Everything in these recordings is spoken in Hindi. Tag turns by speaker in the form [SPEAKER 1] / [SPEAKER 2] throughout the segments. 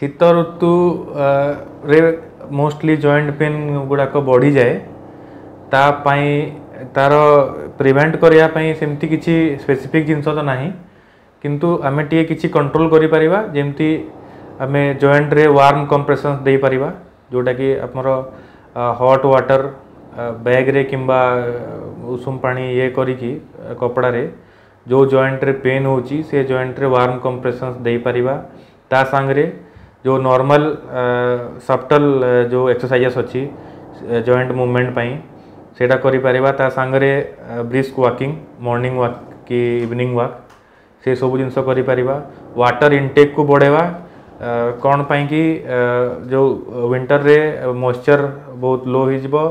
[SPEAKER 1] शीत ऋतु मोस्टली जॉइंट पेन गुड़ाक बढ़ी जाए तापाई तार प्रिभेन्ट करवाई कि स्पेसीफिक जिनस तो ना कि आम टे कि कंट्रोल करमती आम जयंट्रे वार्म कंप्रेसन दे पार जोटा कि आम हॉट वाटर बैग्रे कि उषुम पा ये करी कपड़े जो जयंट्रे पेन हो रे वार्म कंप्रेसन दे पार ता सांगरे, जो नॉर्मल सफ्टल जो एक्सरसाइज अच्छी जॉइंट मुवमेंट से सेटा ब्रिस्क वाकिंग मॉर्निंग वाक कि इवनिंग वॉक से सब जिन करी इनटेक को बढ़ेबा कौन पाई कि जो विंटर रे मॉइस्चर बहुत लो हो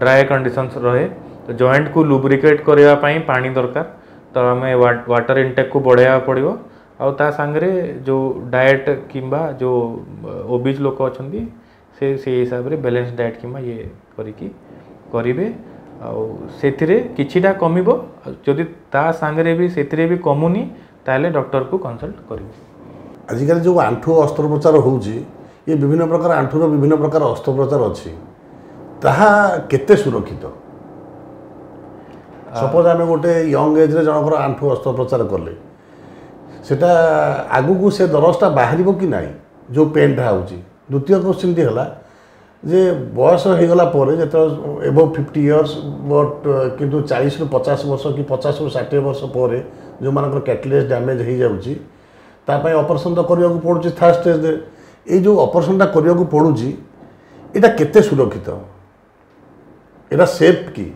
[SPEAKER 1] ड्राई कंडीशंस रहे तो जॉइंट को लुब्रिकेट करने पानी दरकार तो आम वाटर इनटेक को बढ़ावा पड़ो ଆଉ ତା ସାଙ୍ଗରେ ଯେଉଁ ଡାଏଟ୍ କିମ୍ବା ଯେଉଁ ଓବିଜ୍ ଲୋକ ଅଛନ୍ତି ସେ ସେଇ ହିସାବରେ ବାଲାନ୍ସ ଡାଏଟ୍ କିମ୍ବା ଇଏ କରିକି କରିବେ ଆଉ ସେଥିରେ କିଛିଟା କମିବ ଯଦି ତା ସାଙ୍ଗରେ ବି ସେଥିରେ ବି କମୁନି ତାହେଲେ ଡକ୍ଟରକୁ କନସଲ୍ଟ କରିବେ
[SPEAKER 2] ଆଜିକାଲି ଯେଉଁ ଆଣ୍ଠୁ ଅସ୍ତ୍ରୋପଚାର ହେଉଛି ଇଏ ବିଭିନ୍ନ ପ୍ରକାର ଆଣ୍ଠୁର ବିଭିନ୍ନ ପ୍ରକାର ଅସ୍ତ୍ରୋପଚାର ଅଛି ତାହା କେତେ ସୁରକ୍ଷିତ
[SPEAKER 1] ସପୋଜ୍
[SPEAKER 2] ଆମେ ଗୋଟେ ୟଙ୍ଗ ଏଜ୍ରେ ଜଣଙ୍କର ଆଣ୍ଠୁ ଅସ୍ତ୍ରୋପଚାର କଲେ সেটা ଆଗକୁ ସେ ଦରଜଟା ବାହାରିବ କି ନାହିଁ ଯେଉଁ ପେନ୍ଟା ହେଉଛି ଦ୍ୱିତୀୟ କୋଶ୍ଚିନ୍ଟି ହେଲା ଯେ ବୟସ ହୋଇଗଲା ପରେ ଯେତେବେଳେ ଏଭବ ଫିଫ୍ଟି ଇୟର୍ସ ବଟ୍ କିନ୍ତୁ ଚାଳିଶରୁ ପଚାଶ ବର୍ଷ କି ପଚାଶରୁ ଷାଠିଏ ବର୍ଷ ପରେ ଯେଉଁମାନଙ୍କର କ୍ୟାଟଲେସ୍ ଡ୍ୟାମେଜ୍ ହୋଇଯାଉଛି ତା ପାଇଁ ଅପରେସନ୍ ତ କରିବାକୁ ପଡ଼ୁଛି ଥାର୍ଡ଼ ଷ୍ଟେଜ୍ରେ ଏଇ ଯେଉଁ ଅପରେସନ୍ଟା କରିବାକୁ ପଡ଼ୁଛି এটা কেতে সুরক্ষিত এটা সেফ কি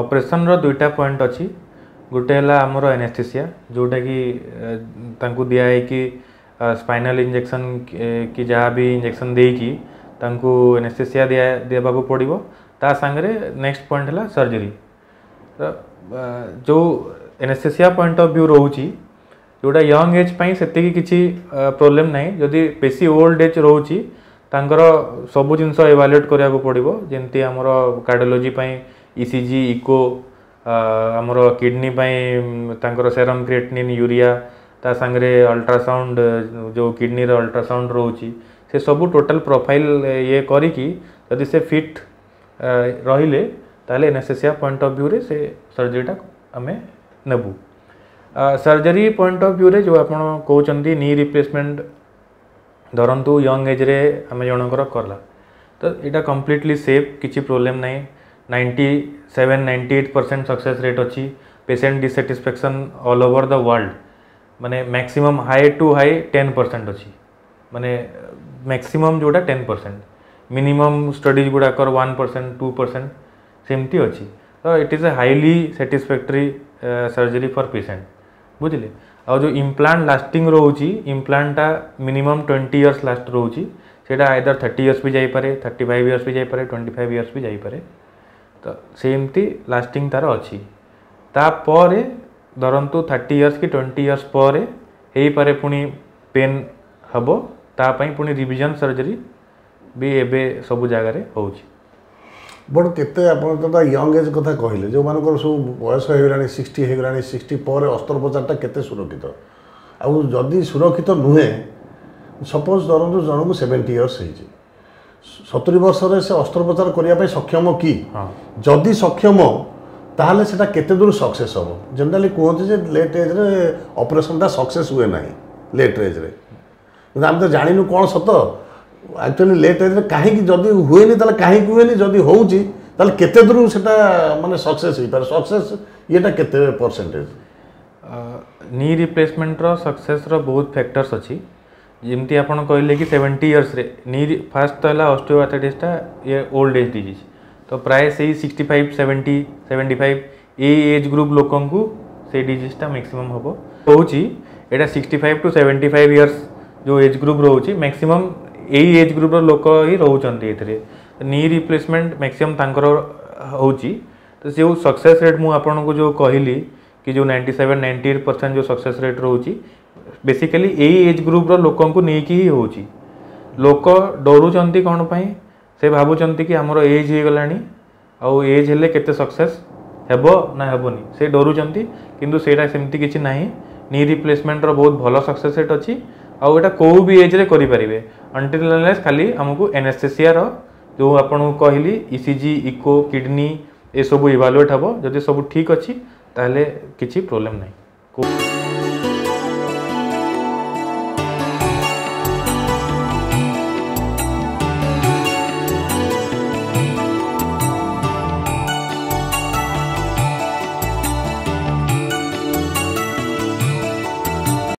[SPEAKER 1] অপরেশনর দুইটা পয়েন্ট অছি गोटे आमर एनेस्थेसिया जोटा कि दिखाई कि स्पाइनल इंजेक्शन कि जहाँ भी इंजेक्शन दे देनेस्थेसिया दिया पड़ो तांगे नेक्स्ट पॉइंट है सर्जरी तो जो एनेस्थेसिया पॉइंट अफ भ्यू रोच जोटा यंग एज पर से किसी प्रोब्लेम ना जो बेसी ओल्ड एज रोच सब जिन एवालुएट करा पड़ो जमर cardiology E C G echo आमर किडनी सेरम क्रिएटनिन यूरिया सांगे अल्ट्रासाउंड जो किडनी अल्ट्रासाउंड रोचे से सब टोटल प्रोफाइल ये करी से फिट रे एनएसएसिया पॉइंट अफ भ्यू रे से सर्जरीटा आम नबू सर्जरी पॉइंट अफ भ्यू जो आप कौन नी रिप्लेसमेंट धरतु यंग एज्रे आम जनकर कला तो यहाँ कम्प्लीटली सेफ किसी प्रोब्लेम ना ninety seven ninety eight percent success rate अच्छी patient dissatisfaction all over the world माने maximum high to high ten percent अच्छी माने मैक्सिमम जोटा टेन परसेंट मिनिमम स्टडीज गुड़ाकर वन परसेंट टू परसेंट सेमती अच्छी तो it is a highly satisfactory surgery for patient बुझे आ जो इम्प्लांट लास्टिंग रोचे इम्प्लांटा मिनिमम ट्वेंटी इयर्स लास्ट रोचे ସେଇଟା ଆଇଦର इयर्स भी जापे ଯାଇପାରେ ଥାର୍ଟି ଫାଇଭ୍ ଇୟର୍ସ ବି ଯାଇପାରେ ଟ୍ୱେଣ୍ଟି ଫାଇଭ୍ ଇୟର୍ସ ବି ତ ସେମିତି ଲାଷ୍ଟିଂ ତା'ର ଅଛି ତାପରେ ଧରନ୍ତୁ ଥାର୍ଟି ଇୟର୍ସ କି ଟ୍ୱେଣ୍ଟି ଇୟର୍ସ ପରେ ହେଇପାରେ ପୁଣି ପେନ୍ ହେବ ତା ପାଇଁ ପୁଣି ରିଭିଜନ୍ ସର୍ଜରୀ ବି ଏବେ ସବୁ ଜାଗାରେ ହେଉଛି
[SPEAKER 2] ବଟ୍ କେତେ ଆପଣ ତ ୟଙ୍ଗ ଏଜ୍ କଥା କହିଲେ ଯେଉଁମାନଙ୍କର ସବୁ ବୟସ ହେଇଗଲାଣି ସିକ୍ସଟି ହେଇଗଲାଣି ସିକ୍ସଟି ପରେ ଅସ୍ତ୍ରୋପଚାରଟା କେତେ ସୁରକ୍ଷିତ ଆଉ ଯଦି ସୁରକ୍ଷିତ ନୁହେଁ ସପୋଜ୍ ଧରନ୍ତୁ ଜଣଙ୍କୁ ସେଭେଣ୍ଟି ଇୟର୍ସ ହେଇଛି ସତୁରି ବର୍ଷରେ ସେ ଅସ୍ତ୍ରୋପଚାର କରିବା ପାଇଁ ସକ୍ଷମ କି ଯଦି ସକ୍ଷମ ତାହେଲେ ସେଇଟା କେତେ ଦୂର ସକ୍ସେସ୍ ହେବ ଜେନେରାଲି କୁହନ୍ତି ଯେ ଲେଟ୍ ଏଜ୍ରେ ଅପରେସନ୍ଟା ସକ୍ସେସ୍ ହୁଏ ନାହିଁ ଲେଟ୍ ଏଜ୍ରେ କିନ୍ତୁ ଆମେ ତ ଜାଣିନୁ କ'ଣ ସତ ଆକ୍ଚୁଆଲି ଲେଟ୍ ଏଜ୍ରେ କାହିଁକି ଯଦି ହୁଏନି ତାହେଲେ କାହିଁକି ହୁଏନି ଯଦି ହେଉଛି ତାହେଲେ କେତେ ଦୂର ସେଇଟା ମାନେ ସକ୍ସେସ୍ ହେଇପାରେ ସକ୍ସେସ୍ ଇଏଟା କେତେ ପରସେଣ୍ଟେଜ୍
[SPEAKER 1] ନି ରିପ୍ଲେସମେଣ୍ଟର ସକ୍ସେସ୍ର ବହୁତ ଫ୍ୟାକ୍ଟର୍ସ ଅଛି जमी आप कहले कि सेवेन्टी इयर्स फास्ट तो है अस्टिओ ये ओल्ड एज डीज तो प्राय से sixty five seventy seventy five ये एज ग्रुप लोक डीजा मैक्सीम हम रोच यहाँ sixty five to seventy five years जो एज ग्रुप रोच मैक्सीम यही एज ग्रुप लोक ही रोचे नि रिप्लेसमेंट मैक्सीम तर हो तो सक्सेस रेट मुझे आपको जो कहली कि जो सेवेन नाइंटी एट परसेंट जो सक्सेस रेट रोचे बेसिकली यही एज ग्रुप रोक ही हूँ लोक डरुंच कौन पर भावुं कि आम एज हो गलाज हेले के सक्से हेब ना हेबनी से डरुं कितु सेमती किसी ना नी बहुत भल सक्से अच्छी आटा कौ भी एज्रे पारे अंटिले खाली आमको एनएसएससीआर जो आपको कहली जि इको किडनी ये सब इवालुएट हम जब सब ठीक अच्छी तेल किसी प्रोब्लेम नहीं